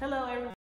Hello, everyone.